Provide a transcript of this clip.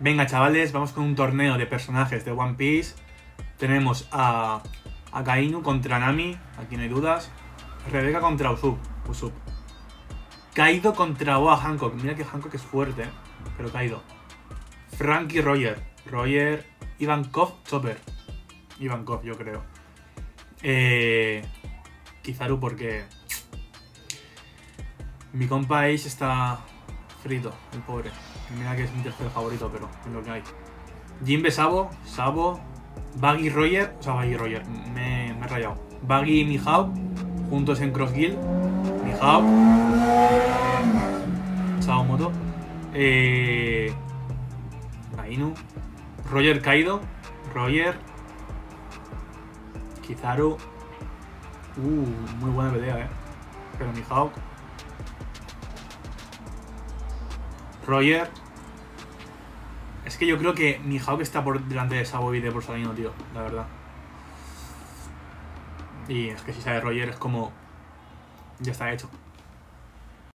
Venga, chavales, vamos con un torneo de personajes de One Piece. Tenemos a, a Kainu contra Nami, aquí no hay dudas. Rebeca contra Usopp. Usopp. Kaido contra Oa Hancock. Mira que Hancock es fuerte, pero Kaido. Frankie Roger. Roger. Ivankov Chopper. Ivankov, yo creo. Eh, Kizaru porque... Mi compa Ace está frito, el pobre. Mira que es mi tercer favorito, pero es lo que hay. Jimbe Sabo, Sabo, Baggy Roger, o sea, Baggy Roger, me, me he rayado. Baggy y Mihawk, juntos en Cross Guild. Mihawk, Sao Moto, eh, Ainu, Roger Kaido, Roger, Kizaru. Uh, muy buena pelea, eh. Pero Mihawk. Roger. Es que yo creo que Mihawk está por delante de Sabo y de Borsalino, tío, la verdad. Y es que si sale Roger es como. Ya está hecho.